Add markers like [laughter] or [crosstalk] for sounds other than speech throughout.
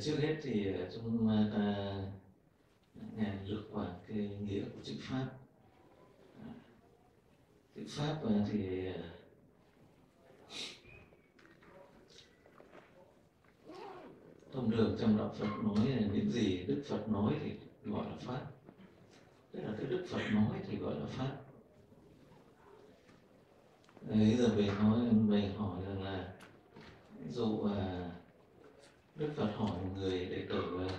trước hết thì ờ, chúng ờ, ta nghe lược qua cái nghĩa của chữ pháp. À, chữ pháp ờ, thì thông thường trong đạo Phật nói là những gì Đức Phật nói thì gọi là pháp. Tức là cái Đức Phật nói thì gọi là pháp. Bây giờ mình nói mình hỏi rằng là ví dụ à, Đức Phật hỏi một người đệ tử à,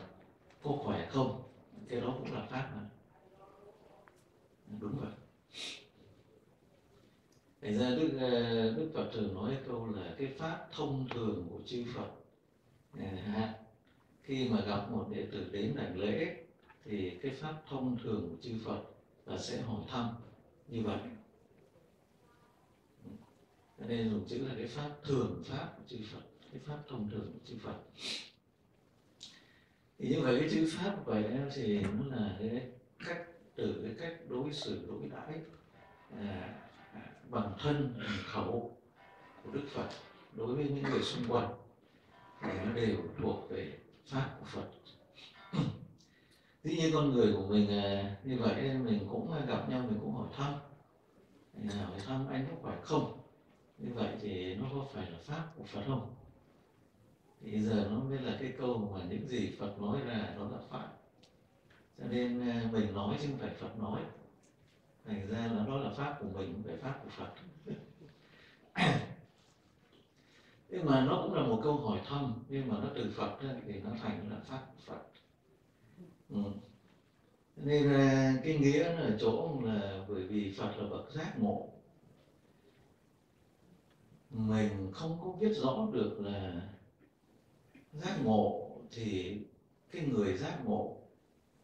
có khỏe không? Cái đó cũng là pháp mà. Đúng vậy Thành ra Đức ờ, Đức Phật thường nói câu là cái pháp thông thường của chư Phật. À, khi mà gặp một đệ tử đến đảnh lễ thì cái pháp thông thường của chư Phật là sẽ hỏi thăm. Như vậy. Nên dùng chữ là cái pháp thường pháp của chư Phật cái pháp thông thường của chư Phật. Thì như vậy cái chữ pháp vậy thì nó là cái cách từ cái cách đối xử đối đãi à, à, bằng thân bằng khẩu của Đức Phật đối với những người xung quanh. Thì nó đều thuộc về pháp của Phật. Dĩ nhiên con người của mình à, như vậy nên mình cũng gặp nhau mình cũng hỏi thăm. Hỏi thăm anh có phải không? Như vậy thì nó có phải là pháp của Phật không? Thì giờ nó mới là cái câu mà những gì Phật nói ra đó là pháp cho nên à, mình nói chứ không phải Phật nói. Thành ra là đó là pháp của mình, không phải pháp của Phật. [coughs] Nhưng mà nó cũng là một câu hỏi thăm, nhưng mà nó từ Phật ra thì nó thành là pháp của Phật. Ừ. nên là cái nghĩa là ở chỗ là bởi vì Phật là bậc giác ngộ. Mình không có biết rõ được là giác ngộ thì cái người giác ngộ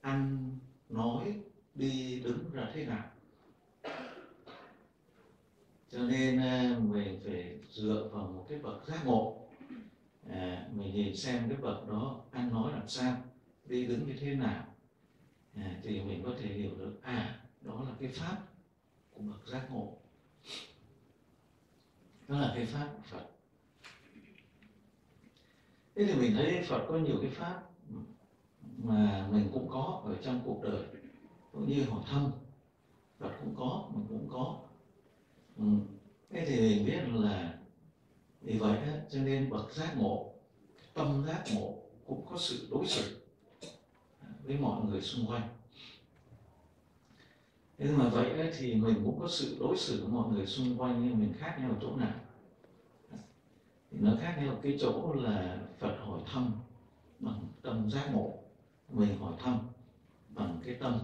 ăn nói đi đứng ra thế nào? Cho nên à, mình phải dựa vào một cái bậc giác ngộ. À, mình nhìn xem cái bậc đó ăn nói làm sao đi đứng như thế nào. À, thì mình có thể hiểu được à đó là cái pháp của bậc giác ngộ. Đó là cái pháp của Phật thế thì mình thấy Phật có nhiều cái pháp mà mình cũng có ở trong cuộc đời cũng như hỏi thăm. Phật cũng có mình cũng có. Ừ. thế thì mình biết là vì vậy đó, cho nên bậc giác ngộ tâm giác ngộ cũng có sự đối xử với mọi người xung quanh. Thế mà vậy ấy, thì mình cũng có sự đối xử với mọi người xung quanh nhưng mình khác nhau ở chỗ nào? Thì nó khác nhau cái chỗ là Phật hỏi thăm bằng tâm giác ngộ mình hỏi thăm bằng cái tâm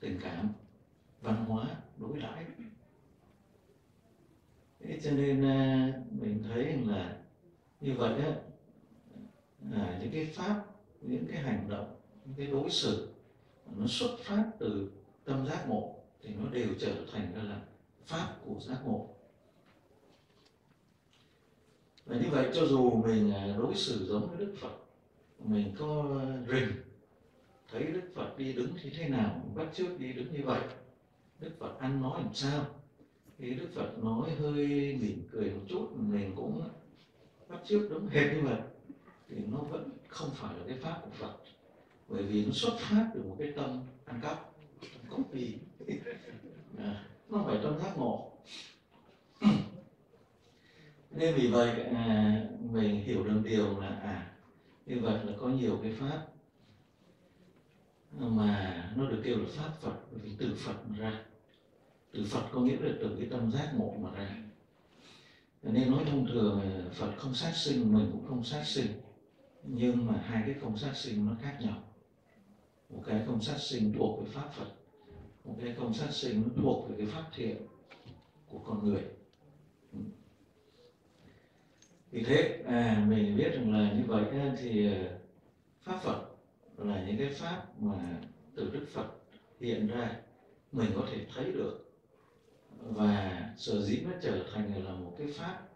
tình cảm văn hóa đối đãi. Thế cho nên à, mình thấy là như vậy á à, những cái pháp những cái hành động những cái đối xử nó xuất phát từ tâm giác ngộ thì nó đều trở thành ra là pháp của giác ngộ và như vậy cho dù mình à, đối xử giống với Đức Phật mình có rình thấy Đức Phật đi đứng thì thế nào bắt chước đi đứng như vậy Đức Phật ăn nói làm sao? Thì Đức Phật nói hơi mỉm cười một chút mình cũng bắt chước đúng hệt như vậy thì nó vẫn không phải là cái pháp của Phật. Bởi vì nó xuất phát từ một cái tâm ăn cắp copy [laughs] à, nó phải tâm giác ngộ nên vì vậy à, mình hiểu được điều là à như vậy là có nhiều cái pháp mà nó được kêu là pháp Phật bởi vì từ Phật mà ra. Từ Phật có nghĩa là từ cái tâm giác ngộ mà ra. Nên nói thông thường Phật không sát sinh mình cũng không sát sinh nhưng mà hai cái không sát sinh nó khác nhau. Một cái không sát sinh thuộc về pháp Phật một cái không sát sinh nó thuộc về cái pháp thiện của con người vì thế à, mình biết rằng là như vậy thì ờ, pháp Phật là những cái pháp mà từ Đức Phật hiện ra mình có thể thấy được. Và sở dĩ nó trở thành là một cái pháp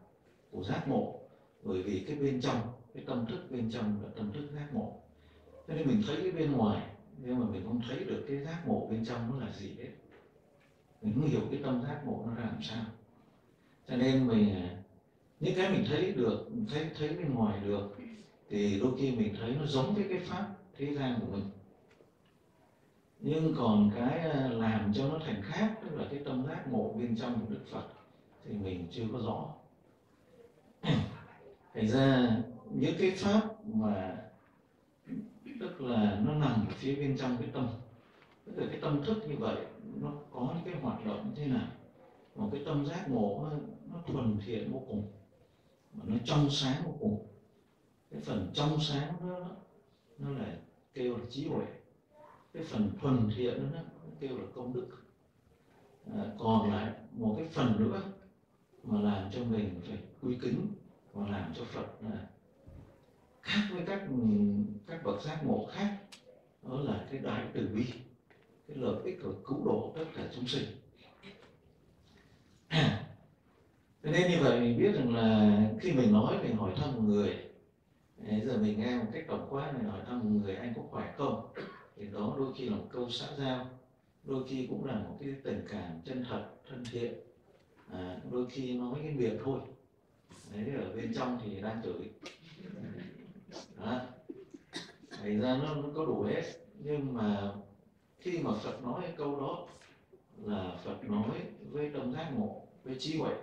của giác ngộ bởi vì cái bên trong cái tâm thức bên trong là tâm thức giác ngộ. Cho nên mình thấy cái bên ngoài nhưng mà mình không thấy được cái giác ngộ bên trong nó là gì hết. Mình không hiểu cái tâm giác ngộ nó ra làm sao. Cho nên mình à, những cái mình thấy được thấy thấy bên ngoài được thì đôi khi mình thấy nó giống với cái pháp thế gian của mình. Nhưng còn cái ờ, làm cho nó thành khác tức là cái tâm giác ngộ bên trong của đức phật thì mình chưa có rõ. [clears throat] Thành ra những cái pháp mà tức là nó nằm ở phía bên trong cái tâm tức là cái tâm thức như vậy nó có những cái hoạt động như thế nào? Một cái tâm giác ngộ nó, nó thuần thiện vô cùng mà nó trong sáng vô cùng cái phần trong sáng đó nó là kêu là trí huệ. Cái phần thuần thiện đó nó kêu là công đức. À, còn lại một cái phần nữa mà làm cho mình phải quy kính và làm cho Phật là khác với các các bậc giác ngộ khác đó là cái đại từ bi cái lợi ích của cứu độ tất cả chúng sinh. [clears throat] Thế nên như vậy mình biết rằng là khi mình nói mình hỏi thăm một người à, Bây giờ mình nghe một cách tổng quát mình hỏi thăm một người anh có khỏe không? Thì đó đôi khi là một câu xã giao đôi khi cũng là một cái tình cảm chân thật thân thiện à, đôi khi nói cái việc thôi. Đấy ở bên trong thì đang chửi. Đó. thành ra nó, nó có đủ hết. Nhưng mà khi mà Phật nói câu đó là Phật nói với tâm giác ngộ với trí huệ.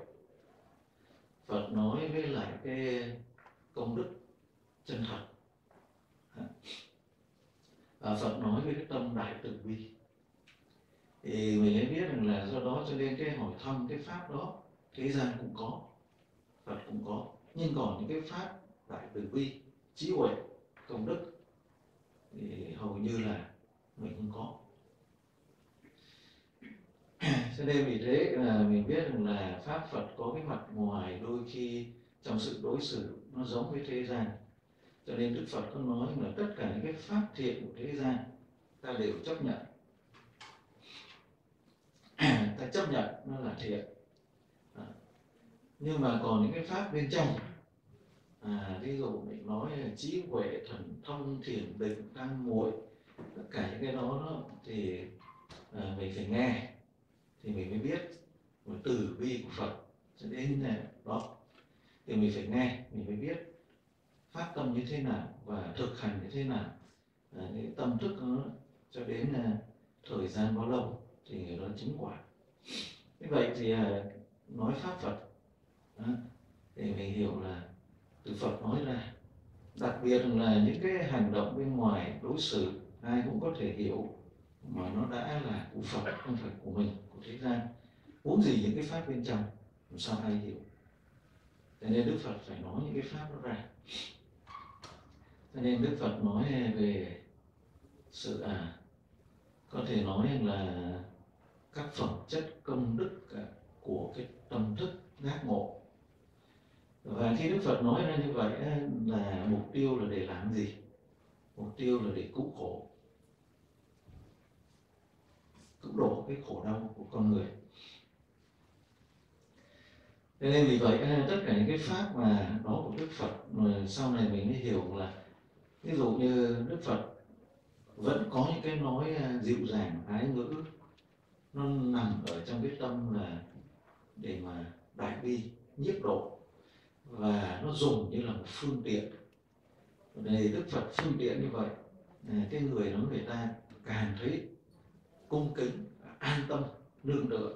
Phật nói với lại cái công đức chân thật. Và Phật nói với cái tâm đại từ bi. Thì mình mới biết rằng là do đó cho nên cái hỏi thăm, cái pháp đó, thế gian cũng có, Phật cũng có. Nhưng còn những cái pháp đại từ bi, trí huệ, công đức thì hầu như là mình không có cho nên vì thế là mình biết rằng là pháp Phật có cái mặt ngoài đôi khi trong sự đối xử nó giống với thế gian. Cho nên Đức Phật có nói là tất cả những cái pháp thiện của thế gian ta đều chấp nhận. [clears throat] Ta chấp nhận nó là thiện. À, nhưng mà còn những cái pháp bên trong à, ví dụ mình nói là trí huệ thần thông thiền định tăng muội tất cả những cái đó, đó thì à, mình phải nghe thì mình mới biết một từ bi của Phật cho đến đó. Thì mình phải nghe mình mới biết phát tâm như thế nào và thực hành như thế nào. À, cái tâm thức nó cho đến à, thời gian bao lâu thì người đó chứng quả. Như vậy thì à, nói pháp Phật đó, thì mình hiểu là từ Phật nói ra. Đặc biệt là những cái hành động bên ngoài đối xử ai cũng có thể hiểu mà nó đã là của Phật không phải của mình của thế gian. Uống gì những cái pháp bên trong, làm sao ai hiểu? Cho nên Đức Phật phải nói những cái pháp nó ra. Cho nên Đức Phật nói về sự à có thể nói rằng là các phẩm chất công đức à, của cái tâm thức giác ngộ. Và khi Đức Phật nói ra như vậy là mục tiêu là để làm gì? Mục tiêu là để cứu khổ cứu độ cái khổ đau của con người. Thế nên vì vậy tất cả những cái pháp mà đó của Đức Phật, mà sau này mình mới hiểu là, ví dụ như Đức Phật vẫn có những cái nói à, dịu dàng, ái ngữ, nó nằm ở trong cái tâm là để mà đại bi, nhiếp độ, và nó dùng như là một phương tiện. Đây Đức Phật phương tiện như vậy à, cái người đó người ta càng thấy cung kính an tâm nương tựa.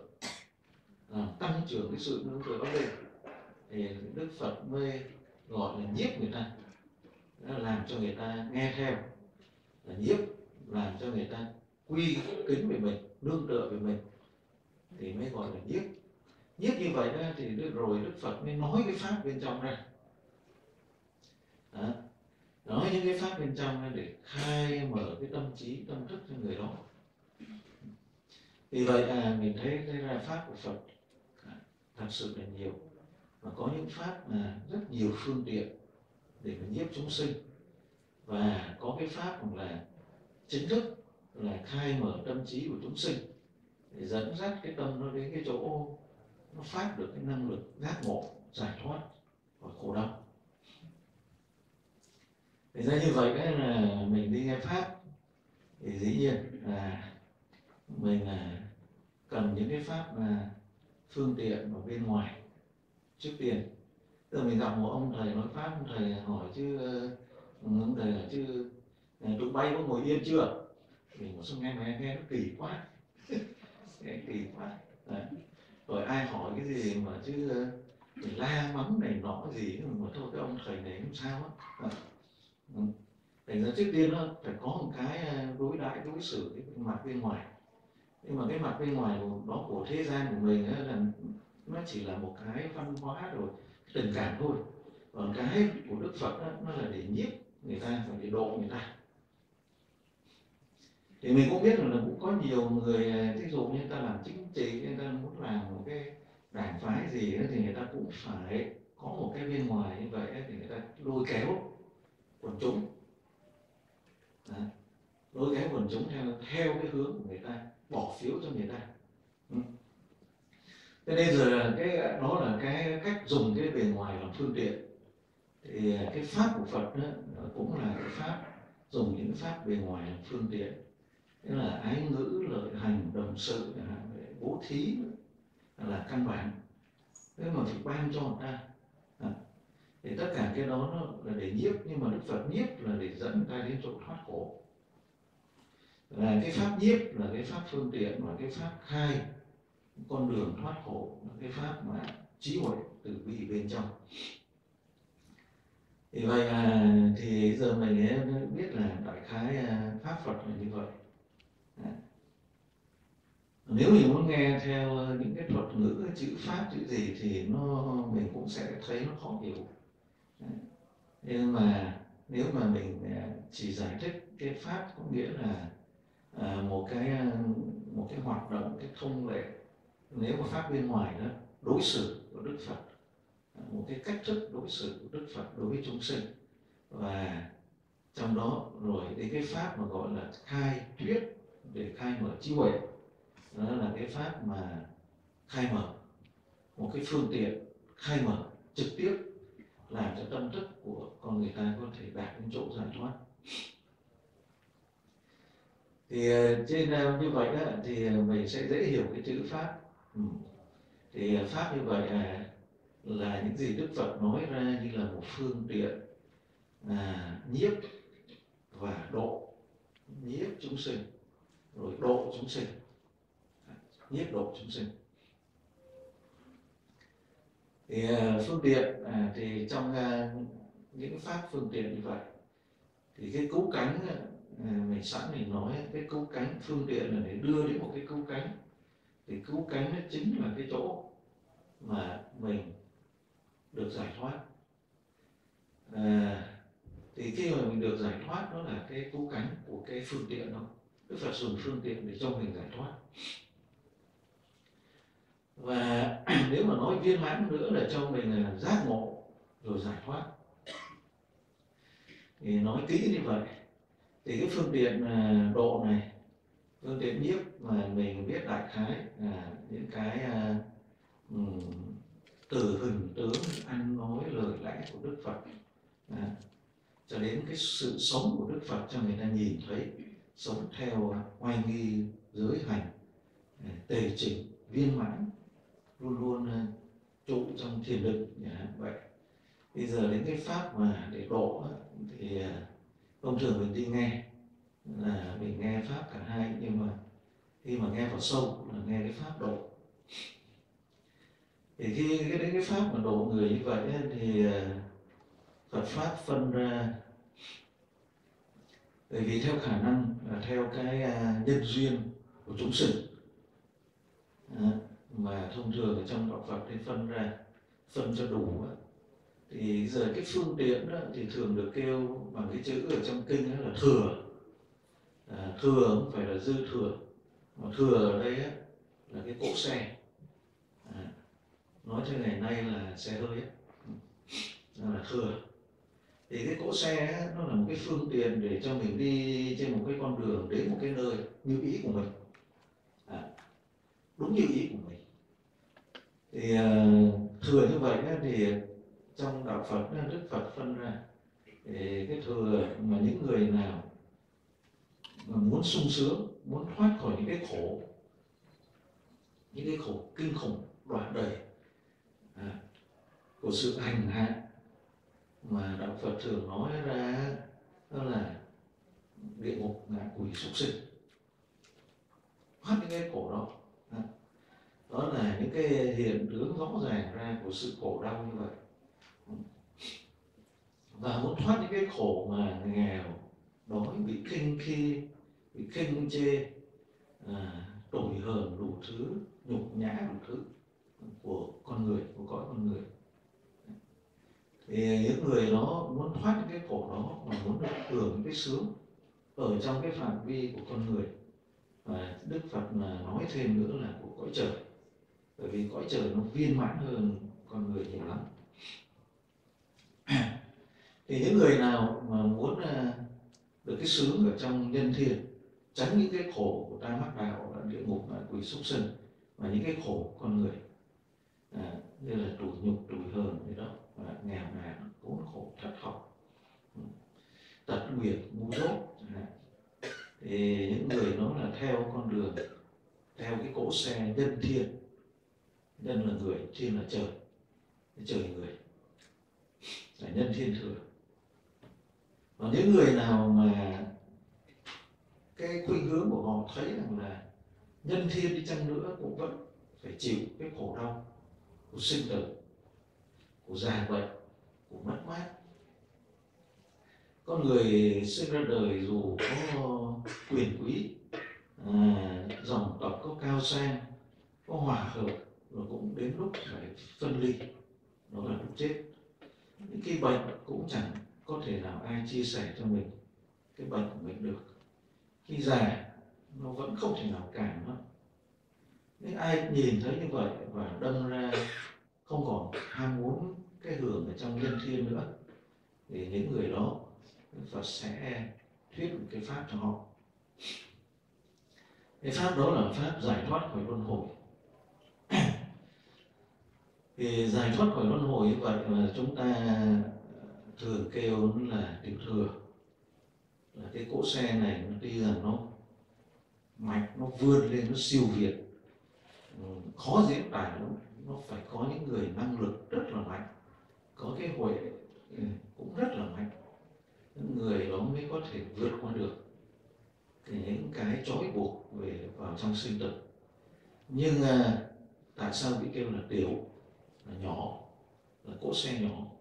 À, tăng trưởng cái sự nương tựa đó lên. Thì Đức Phật mới gọi là nhiếp người ta. Là làm cho người ta nghe theo. Là nhiếp làm cho người ta quy kính về mình nương tựa về mình. Thì mới gọi là nhiếp. Nhiếp như vậy đó, thì rồi Đức Phật mới nói cái pháp bên trong ra. Đó. nói những cái pháp bên trong ra để khai mở cái tâm trí tâm thức cho người đó vì vậy à, mình thấy cái ra pháp của Phật à, thật sự là nhiều. Và có những pháp mà rất nhiều phương tiện để mà nhiếp chúng sinh. Và có cái pháp là chính thức là khai mở tâm trí của chúng sinh để dẫn dắt cái tâm nó đến cái chỗ nó phát được cái năng lực giác ngộ giải thoát khỏi khổ đau. Thì ra như vậy đấy là mình đi nghe pháp thì dĩ nhiên là mình là cần những cái pháp là phương tiện ở bên ngoài trước tiên. Tức là mình gặp một ông thầy nói pháp, ông thầy hỏi chứ ông thầy là chứ à, tụi bay có ngồi yên chưa? Mình có nghe nghe nghe nó kỳ quá, [laughs] nghe kỳ quá. Đấy. rồi ai hỏi cái gì mà chứ mình la mắng này nọ gì mà thôi cái ông thầy này không sao á. Ừ. Thành ra trước tiên nó phải có một cái à, đối đãi đối xử cái mặt bên ngoài nhưng mà cái mặt bên ngoài đó của thế gian của mình ấy là nó chỉ là một cái văn hóa rồi tình cảm thôi. Còn cái của đức phật đó, nó là để nhiếp người ta và để độ người ta. Thì mình cũng biết là cũng có nhiều người à, thí dụ như ta làm chính trị người ta muốn làm một cái đảng phái gì đó, thì người ta cũng phải có một cái bên ngoài như vậy thì người ta lôi kéo quần chúng. Đó. lôi kéo quần chúng theo theo cái hướng của người ta bỏ phiếu cho người ta. Ừ. Thế nên giờ cái đó là cái cách dùng cái bề ngoài làm phương tiện. Thì cái pháp của Phật đó, cũng là cái pháp dùng những pháp bề ngoài làm phương tiện. Tức là ái ngữ lợi hành đồng sự à, bố thí là căn bản. Thế mà phải ban cho người ta. À. thì tất cả cái đó nó là để nhiếp nhưng mà đức phật nhiếp là để dẫn người ta đến chỗ thoát khổ là cái pháp nhiếp, là cái pháp phương tiện và cái pháp khai, con đường thoát khổ, là cái pháp mà trí huệ từ bi bên trong. Thì vậy là, thì giờ mình biết là đại khái à, pháp phật là như vậy. Nếu mình muốn nghe theo à, những cái thuật ngữ chữ pháp, chữ gì thì nó, mình cũng sẽ thấy nó khó hiểu. Nhưng mà, nếu mà mình à, chỉ giải thích cái pháp có nghĩa là à, một cái à, một cái hoạt động cái thông lệ nếu mà pháp bên ngoài đó đối xử của đức phật. À, một cái cách thức đối xử của đức phật đối với chúng sinh. Và trong đó rồi đến cái pháp mà gọi là khai thuyết để khai mở trí huệ. Đó là cái pháp mà khai mở. Một cái phương tiện khai mở trực tiếp làm cho tâm thức của con người ta có thể đạt đến chỗ giải thoát thì ờ, trên ờ, như vậy đó, thì ờ, mình sẽ dễ hiểu cái chữ pháp. Ừ. thì pháp như vậy là là những gì đức phật nói ra như là một phương tiện à, nhiếp và độ. Nhiếp chúng sinh rồi độ chúng sinh. Nhiếp độ chúng sinh. Thì phương tiện à, thì trong à, những pháp phương tiện như vậy thì cái cứu cánh Ừ, mình sẵn mình nói cái cứu cánh phương tiện là để đưa đến một cái cứu cánh. Thì cứu cánh nó chính là cái chỗ mà mình được giải thoát. À, thì khi mà mình được giải thoát đó là cái cứu cánh của cái phương tiện đó. Đức Phật dùng phương tiện để cho mình giải thoát. Và [clears throat] nếu mà nói viên mãn nữa là cho mình là giác ngộ rồi giải thoát. Thì nói kỹ như vậy thì cái phương tiện à, độ này phương tiện nhiếp mà mình biết đại khái là những cái uh, từ hình tướng ăn nói lời lẽ của đức phật. À, cho đến cái sự sống của đức phật cho người ta nhìn thấy sống theo à, oai nghi giới hành tề chỉnh viên mãn luôn luôn trụ trong thiền định vậy. Bây giờ đến cái pháp mà để độ thì thông thường mình đi nghe, là mình nghe pháp cả hai, nhưng mà khi mà nghe vào sâu là nghe cái pháp độ. Thì khi cái đến cái pháp mà độ người như vậy thì à, Phật pháp phân ra. Bởi vì theo khả năng là theo cái à, nhân duyên của chúng sinh. Mà thông thường ở trong đạo Phật thì phân ra, phân cho đủ thì giờ cái phương tiện đó thì thường được kêu bằng cái chữ ở trong kinh đó là thừa. À, thừa không phải là dư thừa mà thừa ở đây á, là cái cỗ xe. À, nói cho ngày nay là xe hơi á Đó là thừa. Thì cái cỗ xe á, nó là một cái phương tiện để cho mình đi trên một cái con đường đến một cái nơi như ý của mình. À, đúng như ý của mình. Thì à, thừa như vậy á, thì trong đạo Phật Đức Phật phân ra. thì cái thừa mà những người nào mà muốn sung sướng muốn thoát khỏi những cái khổ những cái khổ kinh khủng đoạn đời à, của sự hành hạ mà đạo Phật thường nói ra đó là địa ngục ngạ quỷ súc sinh. Thoát những cái khổ đó à, đó là những cái hiện tướng rõ ràng ra của sự khổ đau như vậy muốn thoát những cái khổ mà nghèo đói bị kinh khi bị khinh chê à, tủi hờn đủ thứ nhục nhã đủ thứ của con người của cõi con người. Thì những người đó muốn thoát những cái khổ đó và muốn được hưởng những cái sướng ở trong cái phạm vi của con người và đức phật là nói thêm nữa là của cõi trời. Bởi vì cõi trời nó viên mãn hơn con người nhiều lắm thì những người nào mà muốn ờ, được cái sướng ở trong nhân thiên tránh những cái khổ của ta mắc vào là địa ngục là quỷ súc sinh và những cái khổ của con người à, như là tủi nhục tủi hờn gì đó và nghèo nàn khốn khổ thất học ừ, tật nguyệt ngu dốt à, thì những người đó là theo con đường theo cái cỗ xe nhân thiên nhân là người thiên là trời trời người là nhân thiên thừa còn những người nào mà cái khuynh hướng của họ thấy rằng là nhân thiên đi chăng nữa cũng vẫn phải chịu cái khổ đau của sinh tử của già bệnh của mất mát. Con người sinh ra đời dù có quyền quý à, dòng tộc có cao sang có hòa hợp rồi cũng đến lúc phải phân ly đó là lúc chết. Những cái bệnh cũng chẳng có thể nào ai chia sẻ cho mình cái bệnh của mình được. Khi già, nó vẫn không thể nào cản nó nếu ai nhìn thấy như vậy và đâm ra không còn ham muốn cái hưởng ở trong nhân thiên nữa, thì những người đó Phật sẽ thuyết một cái pháp cho họ. Cái pháp đó là pháp giải thoát khỏi luân hồi. Thì giải thoát khỏi luân hồi như vậy là chúng ta thường kêu là tiểu thừa. Là cái cỗ xe này nó đi rằng nó mạch nó vươn lên nó siêu việt. Ừ, khó diễn tả lắm. Nó phải có những người năng lực rất là mạnh. Có cái huệ ừ, cũng rất là mạnh. Những người đó mới có thể vượt qua được thì những cái trói buộc về vào trong sinh tử nhưng à, tại sao bị kêu là tiểu là nhỏ là cỗ xe nhỏ?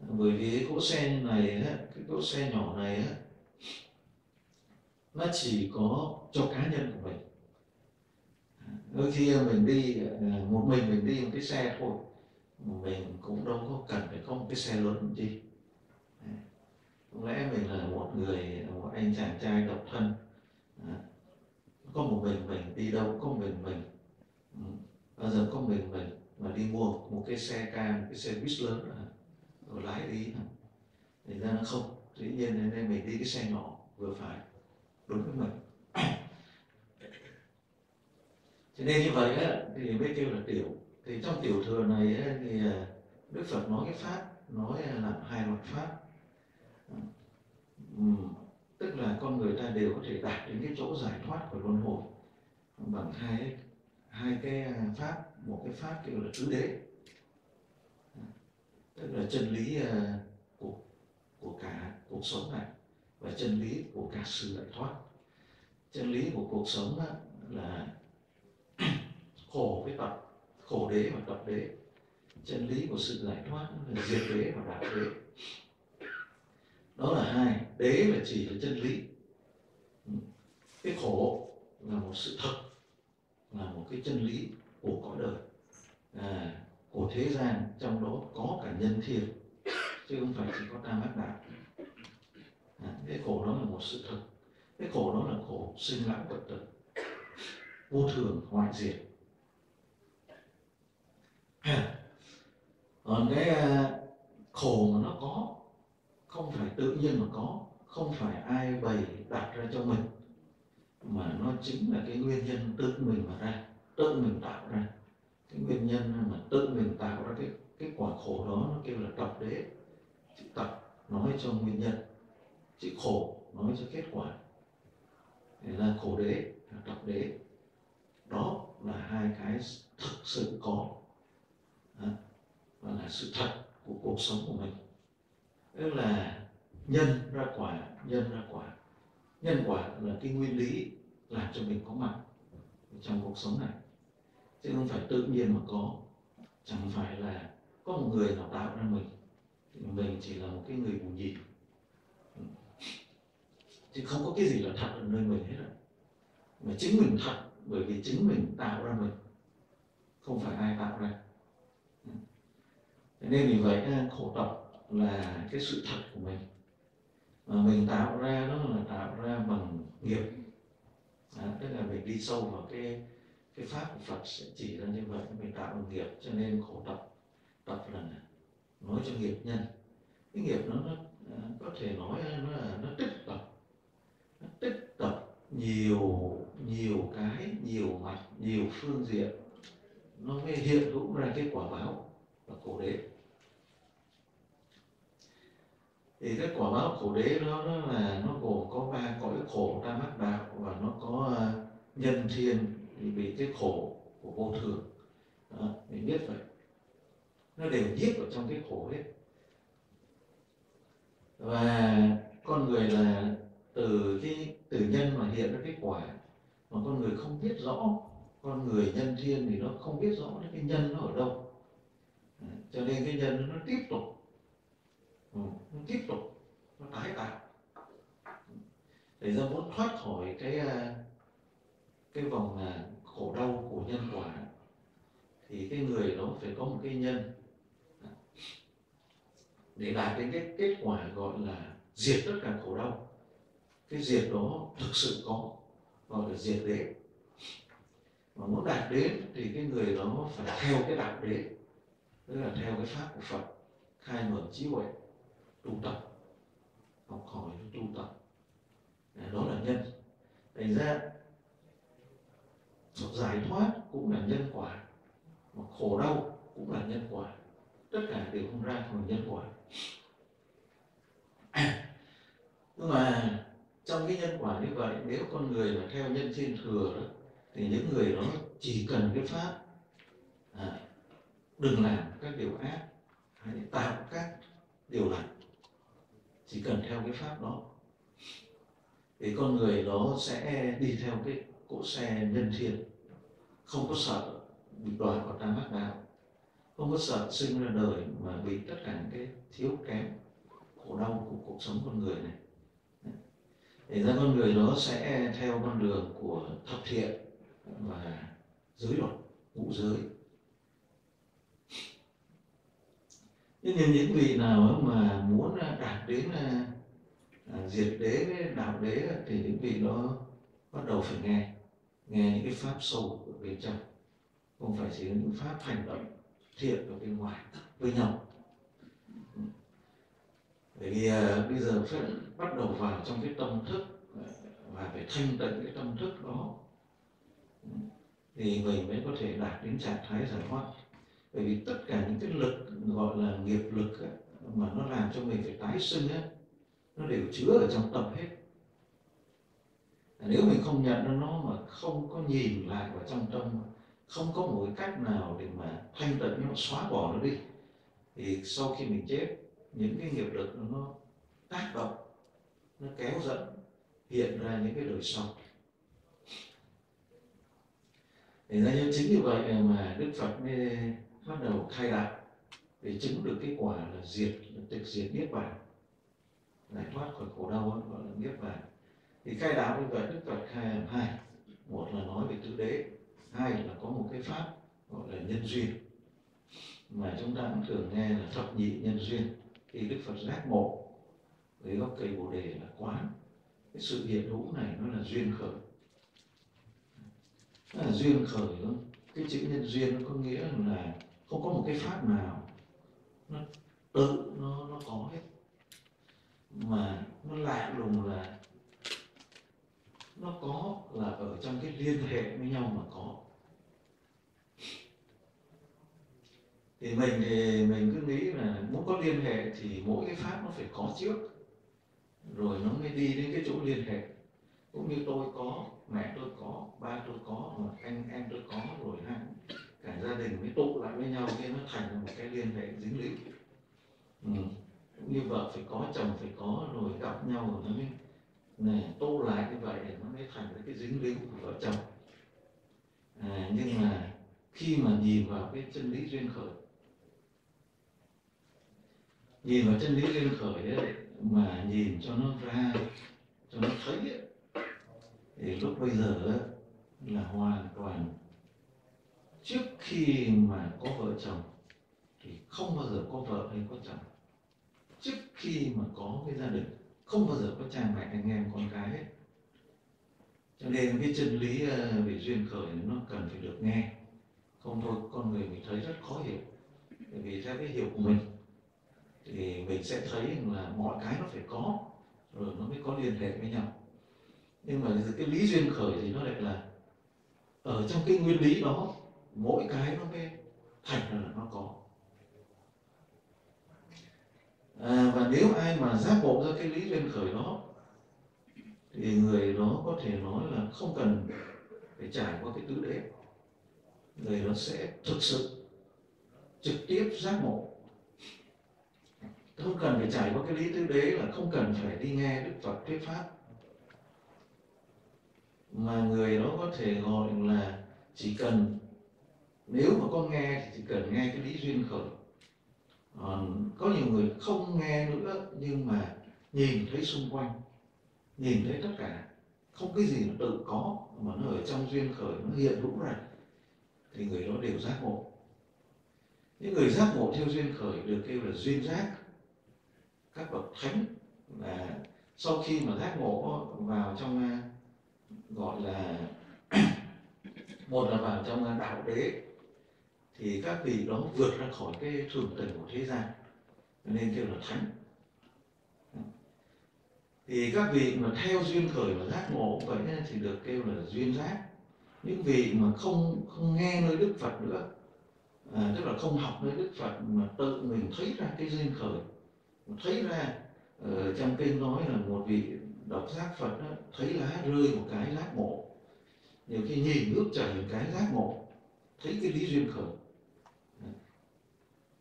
Bởi vì cái cỗ xe này này cái cỗ xe nhỏ này nó chỉ có cho cá nhân của mình. Đôi khi mình đi à, một mình mình đi một cái xe thôi, mình cũng đâu có cần phải có một cái xe lớn đi. À, có lẽ mình là một người, một anh chàng trai độc thân. À, có một mình mình đi đâu, có một mình mình ừ, bao giờ có mình mình mà đi mua một cái xe ca, một cái xe buýt lớn rồi lái đi. Thì ra nó không. Tuy nhiên nên mình đi cái xe nhỏ vừa phải đối với mình. [coughs] Cho nên như vậy á, thì mới kêu là tiểu. Thì trong tiểu thừa này á, thì à, đức phật nói cái pháp nói à, là hai loại pháp. Ừ. tức là con người ta đều có thể đạt đến cái chỗ giải thoát của luân hồi. Bằng hai hai cái à, pháp. Một cái pháp kêu là tứ đế tức là chân lý à, của của cả cuộc sống này và chân lý của cả sự giải thoát. Chân lý của cuộc sống là [clears throat] khổ với tập khổ đế và tập đế. Chân lý của sự giải thoát là diệt đế và đạt đế. Đó là hai đế là chỉ là chân lý. Cái khổ là một sự thật là một cái chân lý của cõi đời. À, của thế gian trong đó có cả nhân thiên chứ không phải chỉ có tam ác đạo. À, cái khổ đó là một sự thật. Cái khổ đó là khổ sinh lão bệnh tử vô thường hoại diệt. Còn cái à, khổ mà nó có không phải tự nhiên mà có không phải ai bày đặt ra cho mình mà nó chính là cái nguyên nhân tự mình mà ra tự mình tạo ra cái nguyên nhân mà tự mình tạo ra cái cái quả khổ đó nó kêu là tập đế. Chữ tập nói cho nguyên nhân. Chữ khổ nói cho kết quả. Thế là khổ đế, là tập đế. Đó là hai cái thực sự có. Và là sự thật của cuộc sống của mình. Tức là nhân ra quả, nhân ra quả. Nhân quả là cái nguyên lý làm cho mình có mặt trong cuộc sống này chứ không phải tự nhiên mà có. Chẳng phải là có một người nào tạo ra mình. Mình chỉ là một cái người bù nhìn. Chứ không có cái gì là thật ở nơi mình hết rồi mà chính mình thật bởi vì chính mình tạo ra mình. Không phải ai tạo ra. Nên vì vậy à, khổ tập là cái sự thật của mình. Mà mình tạo ra nó là tạo ra bằng nghiệp. À, tức là mình đi sâu vào cái cái pháp của Phật sẽ chỉ ra như vậy mình tạo bằng nghiệp cho nên khổ tập. Tập là nói cho nghiệp nhân. Cái nghiệp nó, nó à, có thể nói nó là nó tích tập. Nó tích tập nhiều nhiều cái nhiều mặt nhiều phương diện. Nó mới hiện hữu ra cái quả báo là khổ đế. Thì cái quả báo khổ đế đó, đó là nó gồm có ba cõi khổ ta mắc đạo và nó có à, nhân thiên thì bị cái khổ của vô thường. Đó, mình biết vậy. Nó đều nhiếp ở trong cái khổ hết và con người là từ cái từ nhân mà hiện ra cái quả mà con người không biết rõ. Con người nhân thiên thì nó không biết rõ cái nhân nó ở đâu. À, cho nên cái nhân nó tiếp tục. Ừ, nó tiếp tục. Nó tái tạo. Để ra muốn thoát khỏi cái à, cái vòng là khổ đau của nhân quả, thì cái người đó phải có một cái nhân. Để đạt đến cái kết quả gọi là diệt tất cả khổ đau. Cái diệt đó thực sự có, gọi là diệt đế. Mà muốn đạt đến thì cái người đó phải theo cái đạo đế, tức là theo cái pháp của Phật, khai mở trí huệ, tu tập, học hỏi, tu tập. Đó là nhân. Thành ra giải thoát cũng là nhân quả mà khổ đau cũng là nhân quả. Tất cả đều không ra khỏi nhân quả. [coughs] Nhưng mà trong cái nhân quả như vậy nếu con người mà theo nhân thiên thừa đó thì những người đó chỉ cần cái pháp à, đừng làm các điều ác hãy tạo các điều lành chỉ cần theo cái pháp đó thì con người đó sẽ đi theo cái cỗ xe nhân thiên. Không có sợ bị đòi vào tam mắc đạo không có sợ sinh ra đời mà bị tất cả những cái thiếu kém, khổ đau của cuộc sống con người này. Để ra con người đó sẽ theo con đường của thập thiện và giới luật, ngũ giới. Nhưng những vị nào mà muốn đạt đến à, diệt đế, đạo đế thì những vị đó bắt đầu phải nghe nghe những cái pháp sâu ở bên trong. Không phải chỉ là những pháp hành động thiện ở bên ngoài với nhau. Bởi vì uh, bây giờ phải bắt đầu vào trong cái tâm thức và phải thanh tịnh cái tâm thức đó. Thì mình mới có thể đạt đến trạng thái giải thoát. Bởi vì tất cả những cái lực gọi là nghiệp lực ấy, mà nó làm cho mình phải tái sinh ấy, nó đều chứa ở trong tâm hết nếu mình không nhận ra nó mà không có nhìn lại vào trong tâm, không có một cái cách nào để mà thanh tịnh nó, xóa bỏ nó đi, thì sau khi mình chết, những cái nghiệp lực nó tác động, nó kéo dẫn, hiện ra những cái đời sau. Thì ra nhân chính như vậy mà đức phật mới bắt đầu khai đạo để chứng được cái quả là diệt, là tịch diệt niết bàn. Giải thoát khỏi khổ đau gọi là niết bàn thì khai đạo như vậy đức phật khai hai. Một là nói về tứ đế, hai là có một cái pháp gọi là nhân duyên. Mà chúng ta cũng thường nghe là thập nhị nhân duyên. Khi đức phật giác ngộ với gốc cây bồ đề là quán. Cái sự hiện hữu này nó là duyên khởi. Nó là duyên khởi đó. cái chữ nhân duyên nó có nghĩa là không có một cái pháp nào nó tự, nó nó có hết. Mà nó lạ lùng là nó có là ở trong cái liên hệ với nhau mà có thì mình thì mình cứ nghĩ là muốn có liên hệ thì mỗi cái pháp nó phải có trước, rồi nó mới đi đến cái chỗ liên hệ cũng như tôi có, mẹ tôi có, ba tôi có rồi anh em tôi có, rồi ha cả gia đình mới tụ lại với nhau nên nó thành một cái liên hệ dính líu ừ. cũng như vợ phải có, chồng phải có, rồi gặp nhau rồi nó mới này tu lại như vậy nó mới thành cái dính líu của vợ chồng. À, nhưng mà khi mà nhìn vào cái chân lý duyên khởi nhìn vào chân lý duyên khởi ấy, mà nhìn cho nó ra cho nó thấy ấy, thì lúc bây giờ ấy, là hoàn toàn trước khi mà có vợ chồng thì không bao giờ có vợ hay có chồng. Trước khi mà có cái gia đình không bao giờ có cha mẹ anh em con cái hết. Cho nên cái chân lý ờ, về duyên khởi nó cần phải được nghe. Không thôi, con người mình thấy rất khó hiểu. Bởi vì theo cái hiểu của mình, thì mình sẽ thấy là mọi cái nó phải có, rồi nó mới có liên hệ với nhau. Nhưng mà cái lý duyên khởi thì nó lại là ở trong cái nguyên lý đó, mỗi cái nó mới thành là nó có à, và nếu ai mà giác ngộ ra cái lý duyên khởi đó thì người đó có thể nói là không cần phải trải qua cái tứ đế. Người đó sẽ thực sự trực tiếp giác ngộ. Không cần phải trải qua cái lý tứ đế là không cần phải đi nghe đức phật thuyết pháp. Mà người đó có thể gọi là chỉ cần nếu mà con nghe thì chỉ cần nghe cái lý duyên khởi à, có nhiều người không nghe nữa nhưng mà nhìn thấy xung quanh nhìn thấy tất cả không cái gì nó tự có mà nó ở trong duyên khởi nó hiện hữu ra thì người đó đều giác ngộ. Những người giác ngộ theo duyên khởi được kêu là duyên giác. Các bậc thánh là sau khi mà giác ngộ vào trong à, gọi là [coughs] một là vào trong à, đạo đế thì các vị đó vượt ra khỏi cái thường tình của thế gian nên kêu là thánh. Thì các vị mà theo duyên khởi và giác ngộ vậy thì được kêu là duyên giác. Những vị mà không không nghe nơi đức phật nữa à, tức là không học nơi đức phật mà tự mình thấy ra cái duyên khởi thấy ra ở trong kinh nói là một vị đọc giác phật đó, thấy lá rơi một cái giác ngộ. Nhiều khi nhìn nước chảy một cái giác ngộ thấy cái lý duyên khởi.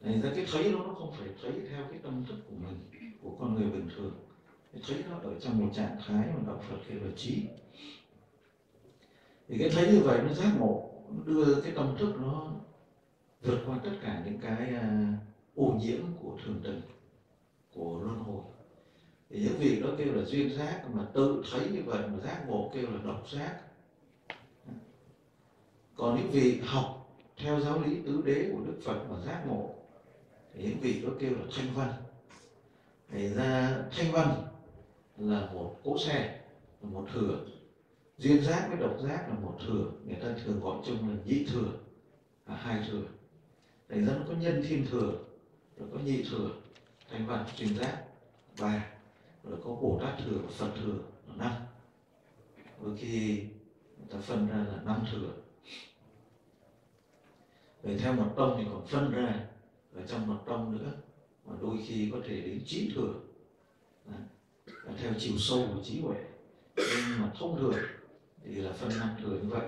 Thành ra cái thấy đó nó không phải thấy theo cái tâm thức của mình, của con người bình thường. Cái thấy nó ở trong một trạng thái mà đạo Phật kêu là trí. Thì cái thấy như vậy nó giác ngộ, nó đưa cái tâm thức nó vượt qua tất cả những cái uh, ô nhiễm của thường tình, của luân hồi. Thì những vị đó kêu là duyên giác mà tự thấy như vậy mà giác ngộ kêu là độc giác. Còn những vị học theo giáo lý tứ đế của Đức Phật mà giác ngộ những vị có kêu là thanh văn. Thành ra thanh văn là một cỗ xe, là một thừa. Duyên giác với độc giác là một thừa. Người ta thường gọi chung là nhị thừa là hai thừa. Thành ra nó có nhân thiên thừa, rồi có nhị thừa, thanh văn, duyên giác, ba. Rồi có bồ tát thừa và phật thừa là năm. Đôi khi người ta phân ra là năm thừa. Vậy theo một tông thì còn phân ra ở trong mặt trong nữa mà đôi khi có thể đến trí thừa. Và theo chiều sâu của trí huệ. Nhưng mà thông thường thì là phân năm thừa như vậy.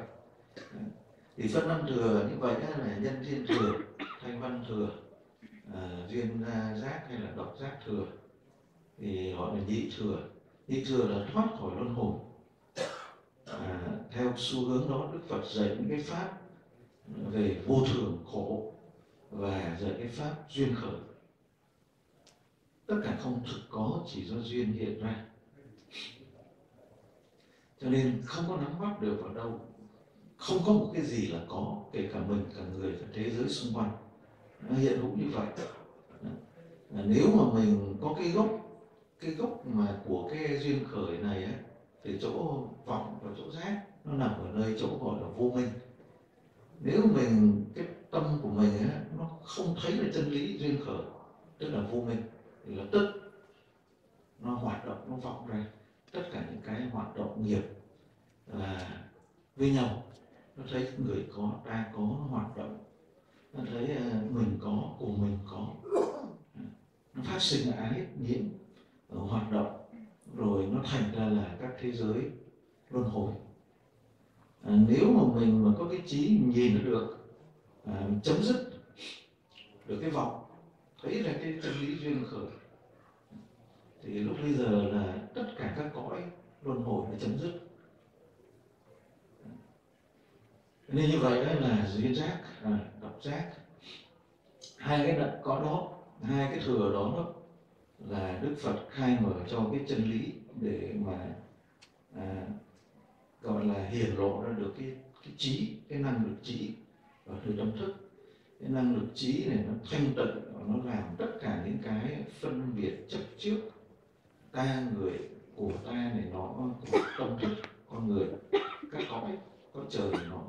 Thì phân năm thừa như vậy là nhân thiên thừa thanh văn thừa à, duyên giác hay là độc giác thừa. Thì gọi là nhị thừa. Nhị thừa là thoát khỏi luân hồi à, theo xu hướng đó đức phật dạy những cái pháp về vô thường khổ và dạy cái pháp duyên khởi. Tất cả không thực có chỉ do duyên hiện ra. Cho nên không có nắm bắt được vào đâu. Không có một cái gì là có kể cả mình cả người cả thế giới xung quanh. Nó hiện hữu như vậy. Nếu mà mình có cái gốc cái gốc mà của cái duyên khởi này ấy, thì chỗ vọng và chỗ giác nó nằm ở nơi chỗ gọi là vô minh. Nếu mình cái tâm của mình á, nó không thấy được chân lý duyên khởi tức là vô minh. Thì lập tức nó hoạt động nó vọng ra tất cả những cái hoạt động nghiệp là với nhau. Nó thấy người có ta có nó hoạt động. Nó thấy à, mình có của mình có. Nó phát sinh ái nhiễm hoạt động rồi nó thành ra là các thế giới luân hồi. À, nếu mà mình mà có cái trí nhìn được à, chấm dứt được cái vọng. Thấy ra cái chân lý duyên khởi. Thì lúc bây giờ là tất cả các cõi luân hồi nó chấm dứt. Nên như vậy đó là duyên giác à, độc giác. Hai cái đợt có đó hai cái thừa đó, đó là đức phật khai mở cho cái chân lý để mà à, gọi là hiển lộ ra được cái cái trí cái năng lực trí từ tâm thức. Cái năng lực trí này nó thanh tịnh và nó làm tất cả những cái phân biệt chấp trước. Ta người của ta này nó của tâm thức con người các cõi có trời nó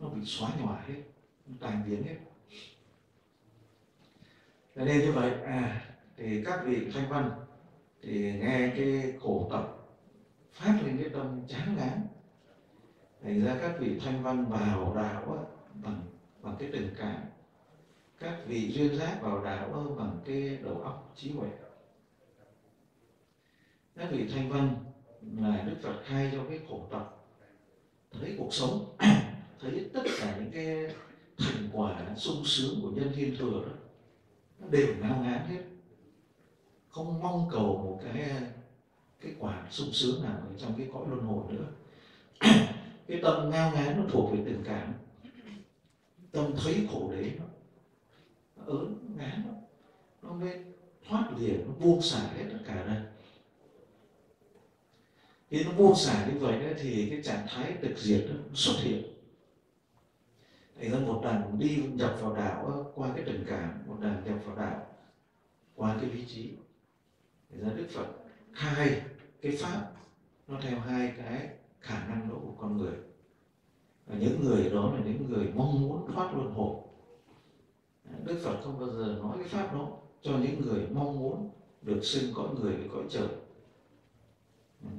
nó bị xóa nhòa hết nó tan biến hết. Cho nên như vậy à thì các vị thanh văn thì nghe cái khổ tập phát lên cái tâm chán ngán. Thành ra các vị thanh văn vào đạo á, bằng bằng cái tình cảm các vị duyên giác vào đạo ơn bằng cái đầu óc trí huệ. Các vị thanh văn là đức phật khai cho cái khổ tập, thấy cuộc sống, [clears throat] thấy tất cả những cái thành quả sung sướng của nhân thiên thừa đó, nó đều ngao ngán hết. Không mong cầu một cái cái quả sung sướng nào ở trong cái cõi luân hồi nữa. [clears throat] Cái tâm ngao ngán nó thuộc về tình cảm tâm thấy khổ đế nó, nó ớn ngán nó nó mới thoát liền nó buông xả hết tất cả này khi nó buông xả như vậy đó, thì cái trạng thái tịch diệt nó xuất hiện. Thành ra một đàn đi nhập vào đạo qua cái tình cảm một đàn nhập vào đạo qua cái lý trí. Thành ra đức phật khai cái pháp nó theo hai cái khả năng đó của con người và những người đó là những người mong muốn thoát luân hồi. À, đức phật không bao giờ nói cái pháp đó cho những người mong muốn được sinh cõi người với cõi trời. À,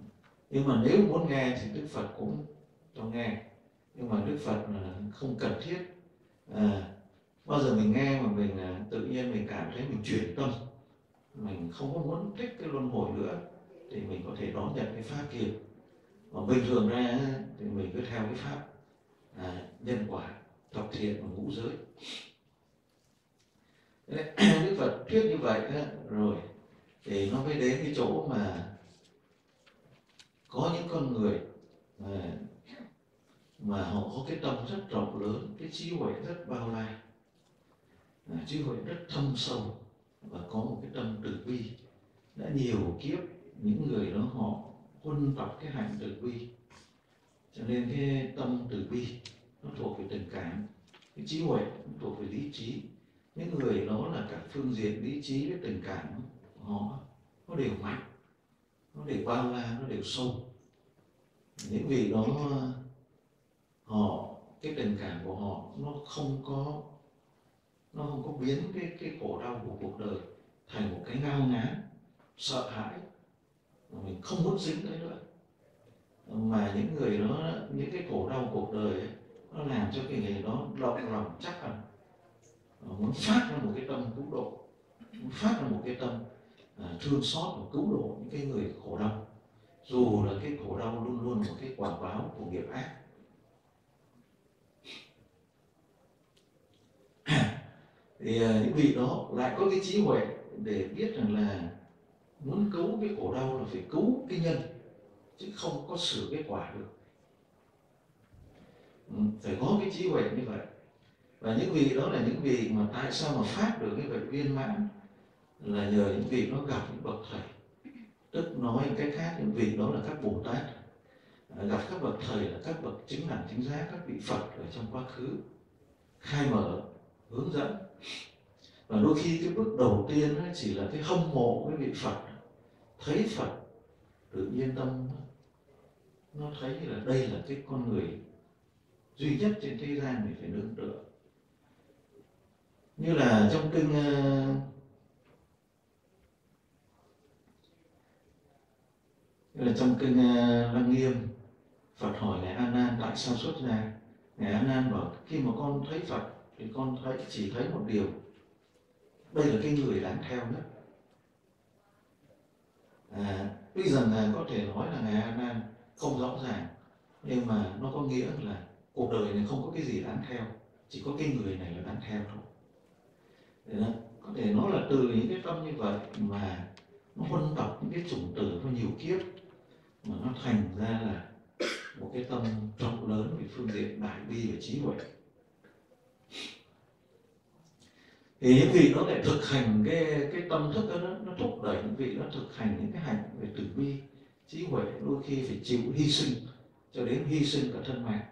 nhưng mà nếu muốn nghe thì đức phật cũng cho nghe. Nhưng mà đức phật là không cần thiết. À, bao giờ mình nghe mà mình à, tự nhiên mình cảm thấy mình chuyển tâm mình không có muốn thích cái luân hồi nữa thì mình có thể đón nhận cái pháp kia. Mà bình thường ra thì mình cứ theo cái pháp à, nhân quả thập thiện và ngũ giới. [coughs] Đức phật thuyết như vậy đó, rồi thì nó mới đến cái chỗ mà có những con người mà, mà họ có cái tâm rất rộng lớn cái trí huệ rất bao la à, trí huệ rất thâm sâu và có một cái tâm từ bi. Đã nhiều kiếp những người đó họ huân tập cái hạnh từ bi cho nên cái tâm từ bi nó thuộc về tình cảm, cái trí huệ nó thuộc về lý trí. Những người đó là cả phương diện lý trí với tình cảm, họ, nó đều mạnh, nó đều bao la, nó đều sâu. Những vị đó, họ, cái tình cảm của họ nó không có, nó không có biến cái cái khổ đau của cuộc đời thành một cái ngao ngán, sợ hãi mà mình không muốn dính tới nữa mà những người đó những cái khổ đau cuộc đời ấy, nó làm cho cái người đó động lòng chắc hẳn. Ờ, muốn phát ra một cái tâm cứu độ muốn phát ra một cái tâm à, thương xót và cứu độ những cái người khổ đau. Dù là cái khổ đau luôn luôn một cái quả báo của nghiệp ác. [coughs] Thì à, những vị đó lại có cái trí huệ để biết rằng là muốn cứu cái khổ đau là phải cứu cái nhân chứ không có xử cái quả được. Ừ, phải có cái trí huệ như vậy. Và những vị đó là những vị mà tại sao mà phát được cái vậy viên mãn? Là nhờ những vị nó gặp những bậc thầy. Tức nói cách khác những vị đó là các bồ tát. À, gặp các bậc thầy là các bậc chính đẳng chính giác các vị phật ở trong quá khứ. Khai mở hướng dẫn. Và đôi khi cái bước đầu tiên chỉ là cái hâm mộ cái vị phật. Thấy phật tự nhiên tâm nó thấy là đây là cái con người duy nhất trên thế gian mình phải nương tựa. Như là trong kinh ờ, như là trong kinh ờ, Lăng Nghiêm Phật hỏi ngài A Nan tại sao xuất gia ngài A Nan bảo khi mà con thấy Phật thì con thấy chỉ thấy một điều. Đây là cái người đáng theo nhất. À, tuy rằng là có thể nói là ngài A Nan không rõ ràng. Nhưng mà nó có nghĩa là cuộc đời này không có cái gì đáng theo chỉ có cái người này là đáng theo thôi. Đấy đó. có thể nói là từ những cái tâm như vậy mà nó huân tập những cái chủng tử nó nhiều kiếp mà nó thành ra là một cái tâm rộng lớn về phương diện đại bi và trí huệ. Thì những vị nó lại thực hành cái cái tâm thức đó nó, nó thúc đẩy những vị nó thực hành những cái hành về từ bi trí huệ đôi khi phải chịu hy sinh cho đến hy sinh cả thân mạng.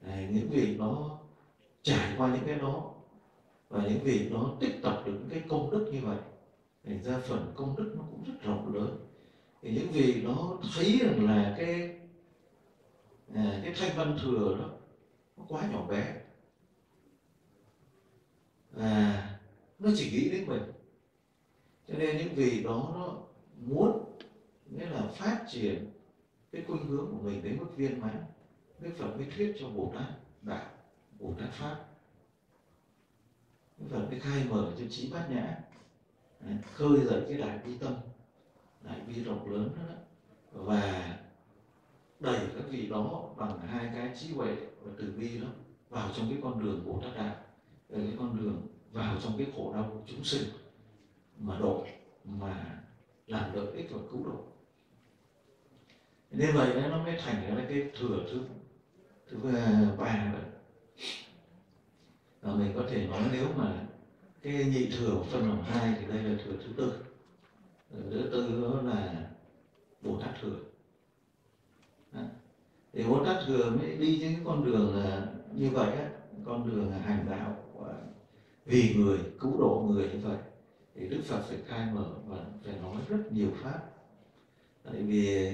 Đấy, những vị nó trải qua những cái đó và những vị nó tích tập được những cái công đức như vậy thành ra phần công đức nó cũng rất rộng lớn. Thì những vị nó thấy rằng là cái à, cái thanh văn thừa đó nó quá nhỏ bé. À, nó chỉ nghĩ đến mình. Cho nên những vị đó nó muốn nghĩa là phát triển cái khuynh hướng của mình đến mức viên mãn đức phật mới thuyết cho bồ tát đạo bồ tát pháp. Đức phật mới khai mở cho trí bát nhã à, khơi dậy cái đại bi tâm đại bi rộng lớn đó, đó và đẩy các vị đó bằng hai cái trí huệ và từ bi đó vào trong cái con đường bồ tát đạo cái con đường vào trong cái khổ đau của chúng sinh mà độ mà làm lợi ích và cứu độ nên vậy nó mới thành ra cái thừa thứ thứ ờ, ba vậy. Và mình có thể nói nếu mà cái nhị thừa phân làm hai thì đây là thừa thứ tư. Ờ, thứ tư đó là bồ tát thừa. Thì bồ tát thừa mới đi trên cái con đường là như vậy á, con đường hành đạo vì người, cứu độ người như vậy. Thì đức phật phải khai mở và phải nói rất nhiều pháp. Tại vì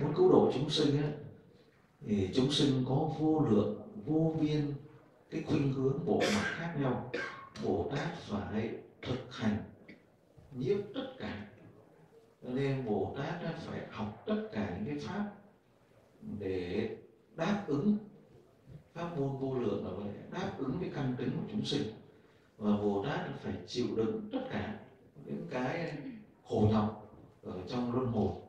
muốn cứu độ chúng sinh á, thì chúng sinh có vô lượng vô biên cái khuynh hướng bộ mặt khác nhau. Bồ tát phải thực hành nhiếp tất cả. Cho nên bồ tát phải học tất cả những cái pháp để đáp ứng pháp môn vô lượng là vậy đáp ứng cái căn tính của chúng sinh. Và bồ tát phải chịu đựng tất cả những cái khổ nhọc ở trong luân hồi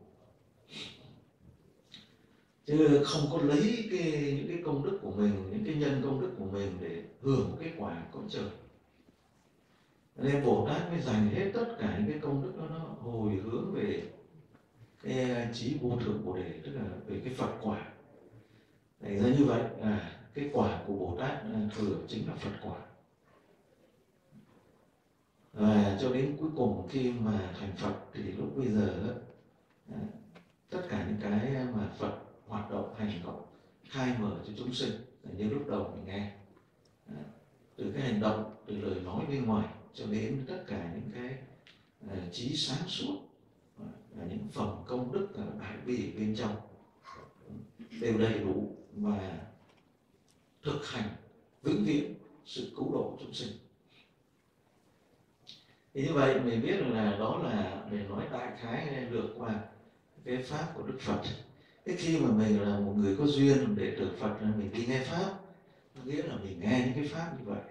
chứ không có lấy cái, những cái công đức của mình, những cái nhân công đức của mình để hưởng một cái quả cõi trời. Nên bồ tát mới dành hết tất cả những cái công đức đó, nó hồi hướng về cái à, trí vô thượng bồ đề, tức là về cái phật quả. Thành ra như vậy à cái quả của bồ tát à, thừa chính là phật quả. Và cho đến cuối cùng khi mà thành phật thì lúc bây giờ à, tất cả những cái mà phật hoạt động hành động khai mở cho chúng sinh như lúc đầu mình nghe. À, từ cái hành động, từ lời nói bên ngoài cho đến tất cả những cái à, trí sáng suốt à, và những phẩm công đức ở đại bi bên trong, đều đầy đủ và thực hành vĩnh viễn sự cứu độ chúng sinh. Thì như vậy mình biết là đó là để nói đại khái lược qua cái pháp của đức phật thế khi mà mình là một người có duyên để được phật là mình đi nghe pháp nghĩa là mình nghe những cái pháp như vậy.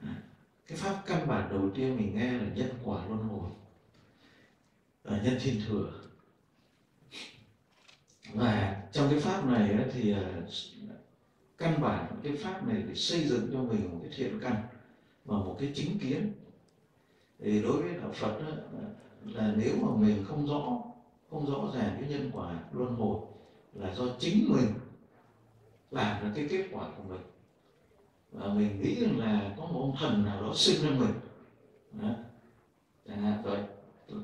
À, cái pháp căn bản đầu tiên mình nghe là nhân quả luân hồi là nhân thiên thừa. Và trong cái pháp này thì à, căn bản cái pháp này để xây dựng cho mình một cái thiện căn và một cái chính kiến. Thì đối với đạo Phật đó, là nếu mà mình không rõ không rõ ràng cái nhân quả luân hồi là do chính mình làm ra cái kết quả của mình. Và mình nghĩ rằng là có một ông thần nào đó sinh ra mình. Đó. chẳng hạn vậy,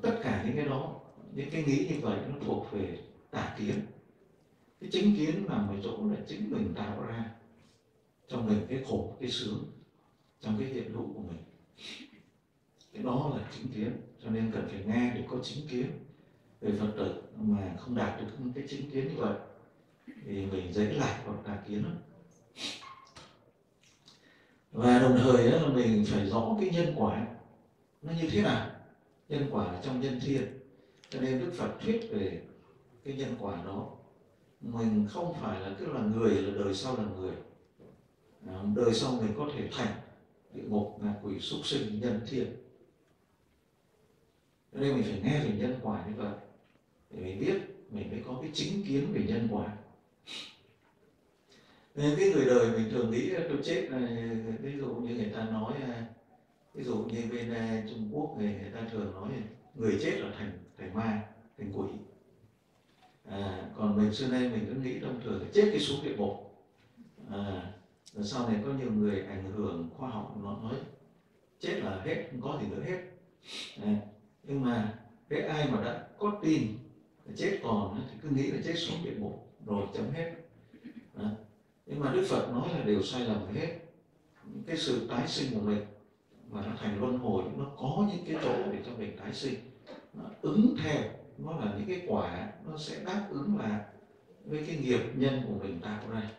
tất cả những cái đó, những cái nghĩ như vậy nó thuộc về tà kiến. Cái chính kiến nằm ở chỗ là chính mình tạo ra cho mình cái khổ, cái sướng trong cái hiện hữu của mình. Cái đó là chính kiến, cho nên cần phải nghe để có chính kiến về phật tử, mà không đạt được những cái chính kiến như vậy, thì mình dễ lạc hoặc tà kiến lắm. Và đồng thời đó là mình phải rõ cái nhân quả. Nó như thế nào? Nhân quả trong nhân thiên. Cho nên đức phật thuyết về cái nhân quả đó. Mình không phải là cứ là người, là đời sau là người. À, đời sau mình có thể thành địa ngục ngạ quỷ súc sinh nhân thiên. Cho nên mình phải nghe về nhân quả như vậy để mình biết mình mới có cái chính kiến về nhân quả. Nên cái người đời mình thường nghĩ à, tôi chết này ví dụ như người ta nói à, ví dụ như bên à, Trung Quốc người, người ta thường nói người chết là thành thành ma thành quỷ. À, còn mình xưa nay mình cứ nghĩ thông thường là chết cái xuống địa ngục. À, rồi sau này có nhiều người ảnh hưởng khoa học nó nói chết là hết không có gì nữa hết. À, nhưng mà cái ai mà đã có tin chết còn thì cứ nghĩ là chết xuống địa ngục rồi chấm hết. À, nhưng mà đức phật nói là đều sai lầm hết. Cái sự tái sinh của mình mà nó thành luân hồi nó có những cái chỗ để cho mình tái sinh. Nó ứng theo nó là những cái quả nó sẽ đáp ứng là với cái nghiệp nhân của mình tạo ra.